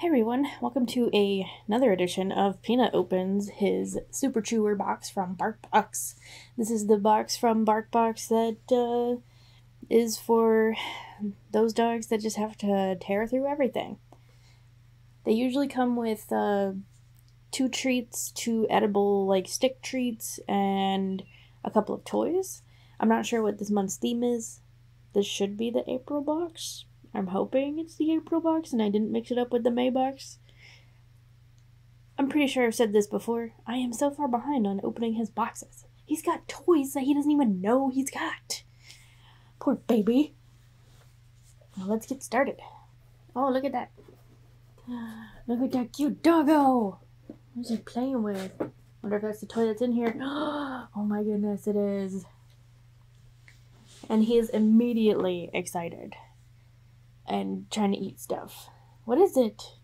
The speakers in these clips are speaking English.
Hey everyone, welcome to a, another edition of Peanut Opens his Super Chewer box from BarkBox. This is the box from BarkBox that uh, is for those dogs that just have to tear through everything. They usually come with uh, two treats, two edible like stick treats, and a couple of toys. I'm not sure what this month's theme is. This should be the April box, I'm hoping it's the April box and I didn't mix it up with the May box. I'm pretty sure I've said this before. I am so far behind on opening his boxes. He's got toys that he doesn't even know he's got. Poor baby. Well, let's get started. Oh, look at that. Look at that cute doggo. What's he playing with? Wonder if that's the toy that's in here. Oh my goodness, it is. And he is immediately excited and trying to eat stuff. What is it?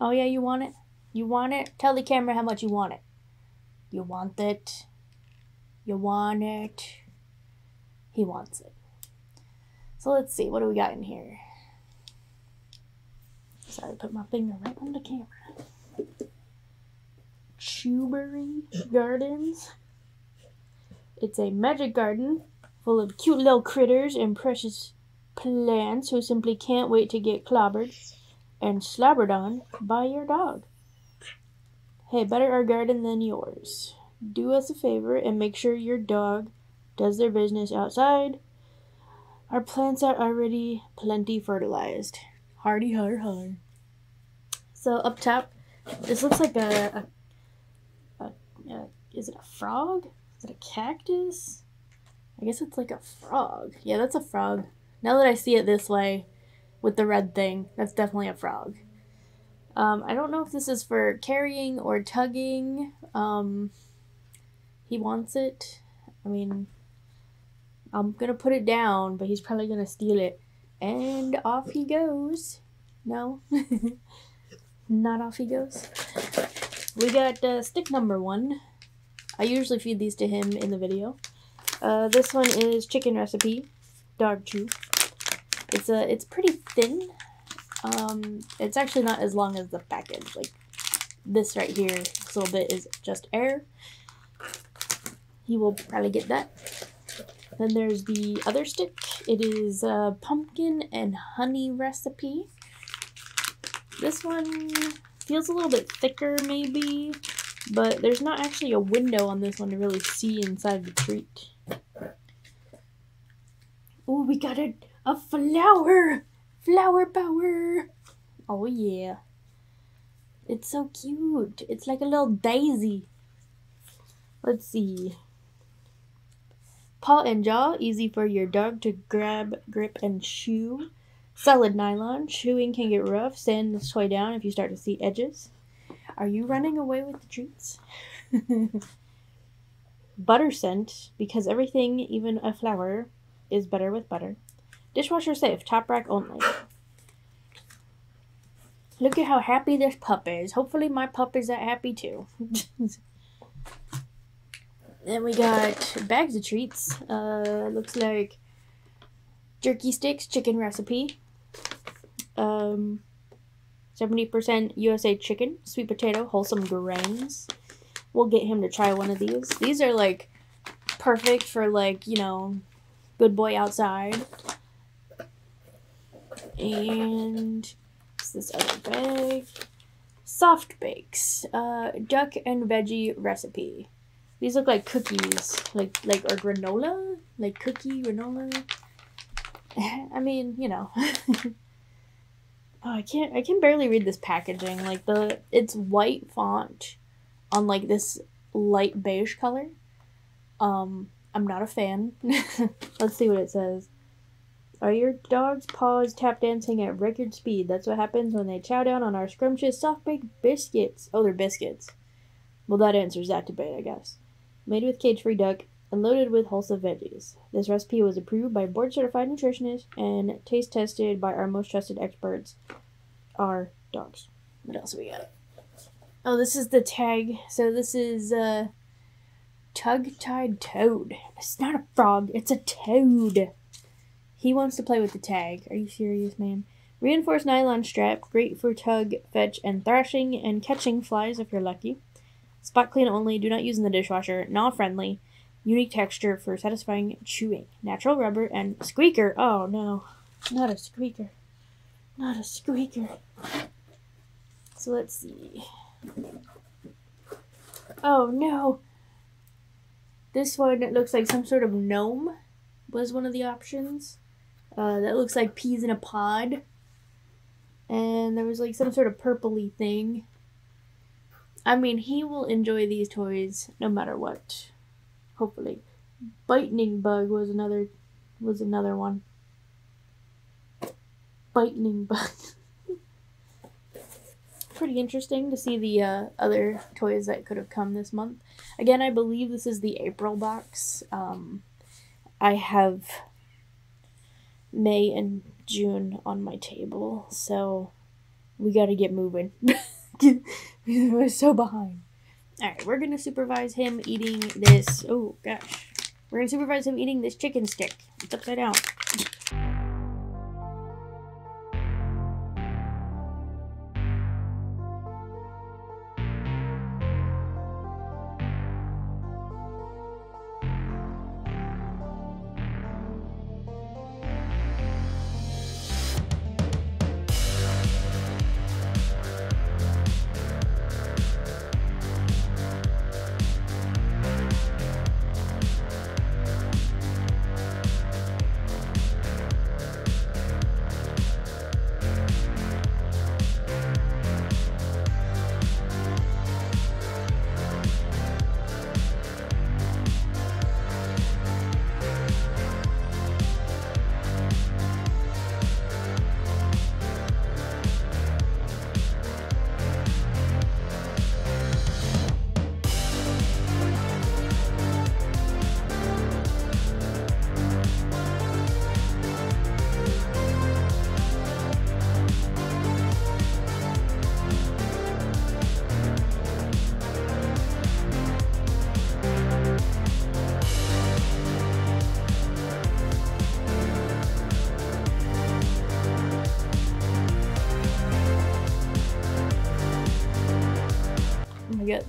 Oh, yeah, you want it? You want it? Tell the camera how much you want it. You want it? You want it? He wants it. So let's see, what do we got in here? Sorry, I put my finger right on the camera. Chewberry Gardens. It's a magic garden full of cute little critters and precious plants who simply can't wait to get clobbered and slobbered on by your dog. Hey, better our garden than yours. Do us a favor and make sure your dog does their business outside. Our plants are already plenty fertilized. Hardy har har. So up top, this looks like a, a, a, a is it a frog? Is it a cactus? I guess it's like a frog. Yeah, that's a frog. Now that I see it this way, with the red thing, that's definitely a frog. Um, I don't know if this is for carrying or tugging. Um, he wants it. I mean, I'm gonna put it down, but he's probably gonna steal it. And off he goes. No, not off he goes. We got uh, stick number one. I usually feed these to him in the video. Uh, this one is chicken recipe, dog chew. It's a it's pretty thin. Um, it's actually not as long as the package. Like this right here, this little bit is just air. He will probably get that. Then there's the other stick. It is a pumpkin and honey recipe. This one feels a little bit thicker maybe, but there's not actually a window on this one to really see inside the treat. Oh, we got it. A flower! Flower power! Oh yeah. It's so cute. It's like a little daisy. Let's see. Paw and jaw, easy for your dog to grab, grip, and chew. Solid nylon, chewing can get rough. Sand this toy down if you start to see edges. Are you running away with the treats? butter scent, because everything, even a flower, is better with butter. Dishwasher safe, top rack only. Look at how happy this pup is. Hopefully my pup is that happy too. then we got bags of treats. Uh, looks like jerky sticks, chicken recipe. Um, 70% USA chicken, sweet potato, wholesome grains. We'll get him to try one of these. These are like perfect for like, you know, good boy outside. And this other bag? Soft bakes, uh, duck and veggie recipe. These look like cookies, like like or granola, like cookie granola. I mean, you know. oh, I can't. I can barely read this packaging. Like the, it's white font, on like this light beige color. Um, I'm not a fan. Let's see what it says. Are your dog's paws tap dancing at record speed? That's what happens when they chow down on our scrumptious soft baked biscuits. Oh, they're biscuits. Well, that answers that debate, I guess. Made with cage free duck and loaded with wholesome veggies. This recipe was approved by board certified nutritionists and taste tested by our most trusted experts, our dogs. What else we got? Oh, this is the tag. So this is uh, Tug Tied Toad. It's not a frog, it's a toad. He wants to play with the tag. Are you serious, man? Reinforced nylon strap, great for tug, fetch, and thrashing and catching flies if you're lucky. Spot clean only, do not use in the dishwasher, gnaw friendly. Unique texture for satisfying chewing. Natural rubber and squeaker. Oh no, not a squeaker. Not a squeaker. So let's see. Oh no. This one looks like some sort of gnome was one of the options. Uh, that looks like peas in a pod. And there was like some sort of purpley thing. I mean, he will enjoy these toys no matter what. Hopefully. Biting bug was another was another one. Biting bug. Pretty interesting to see the uh, other toys that could have come this month. Again, I believe this is the April box. Um, I have May and June on my table, so we gotta get moving. We're so behind. Alright, we're gonna supervise him eating this. Oh, gosh. We're gonna supervise him eating this chicken stick. It's upside down.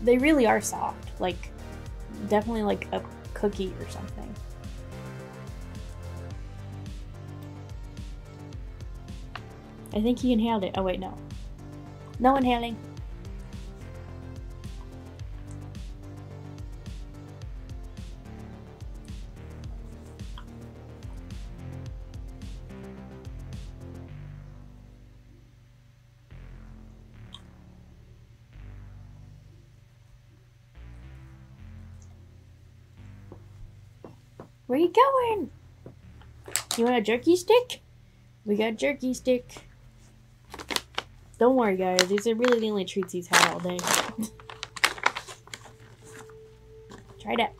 They really are soft. Like, definitely like a cookie or something. I think he inhaled it. Oh wait, no. No inhaling. You going? You want a jerky stick? We got jerky stick. Don't worry, guys. These are really the only treats he's had all day. Try that.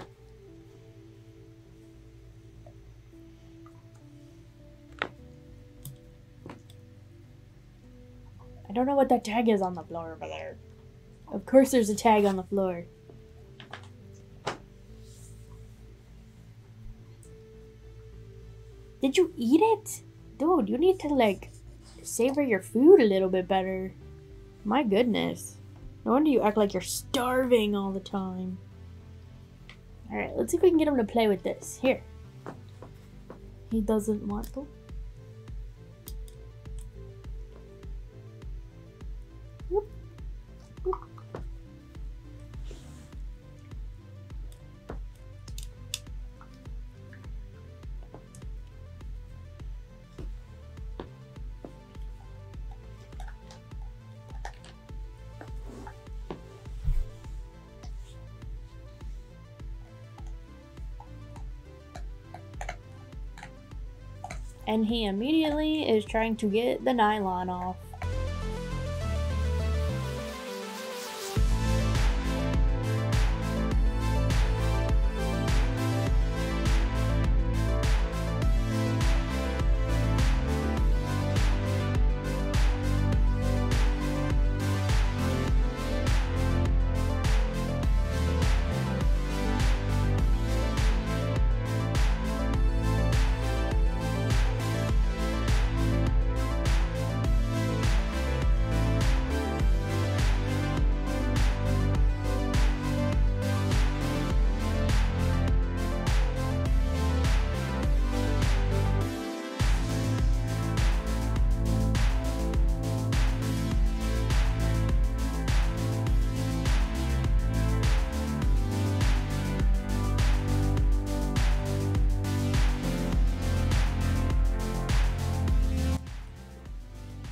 I don't know what that tag is on the floor over there. Of course there's a tag on the floor. Did you eat it? Dude, you need to like savor your food a little bit better. My goodness. No wonder you act like you're starving all the time. Alright, let's see if we can get him to play with this. Here. He doesn't want to. And he immediately is trying to get the nylon off.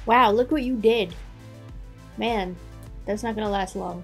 Wow, look what you did. Man, that's not gonna last long.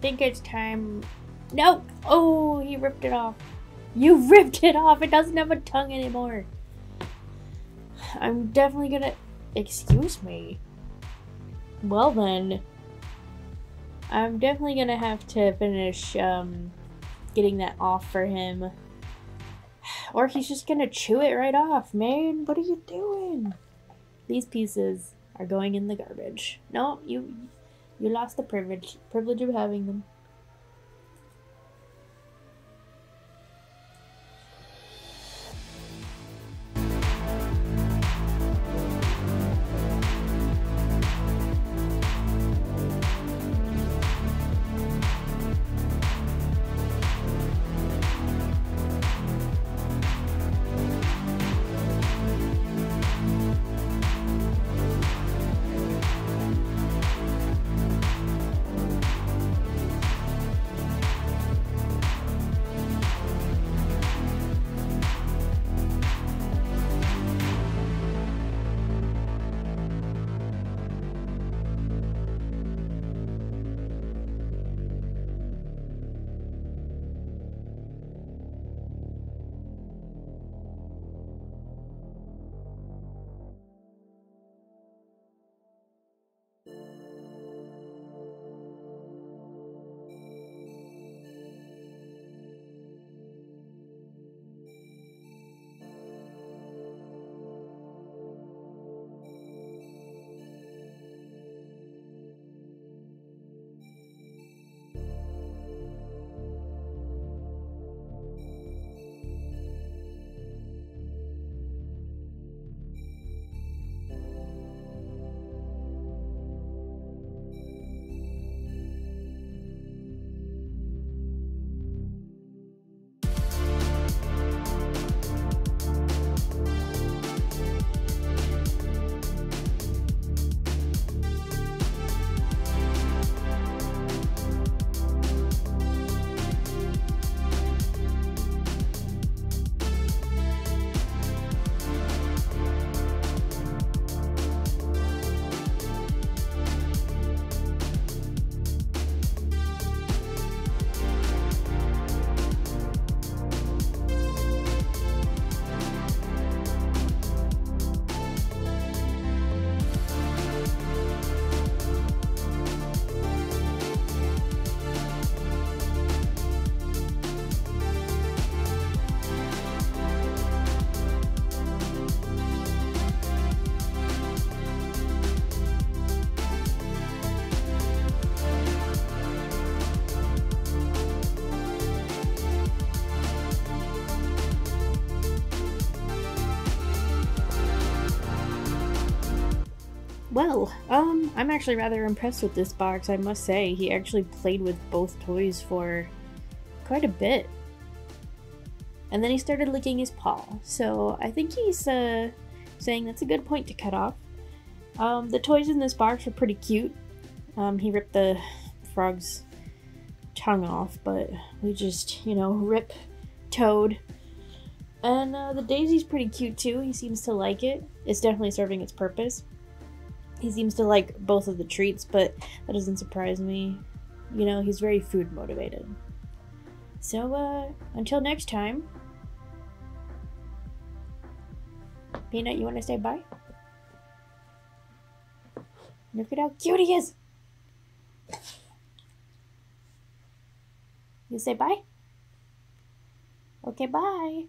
Think it's time. No! Oh, he ripped it off. You ripped it off! It doesn't have a tongue anymore. I'm definitely gonna. Excuse me. Well then. I'm definitely gonna have to finish um, getting that off for him. Or he's just gonna chew it right off, man. What are you doing? These pieces are going in the garbage. No, you you lost the privilege privilege of having them. Well, um, I'm actually rather impressed with this box, I must say. He actually played with both toys for quite a bit. And then he started licking his paw, so I think he's, uh, saying that's a good point to cut off. Um, the toys in this box are pretty cute. Um, he ripped the frog's tongue off, but we just, you know, rip Toad. And uh, the Daisy's pretty cute too. He seems to like it. It's definitely serving its purpose. He seems to like both of the treats, but that doesn't surprise me. You know, he's very food motivated. So, uh, until next time. Peanut, you want to say bye? Look at how cute he is! You say bye? Okay, bye.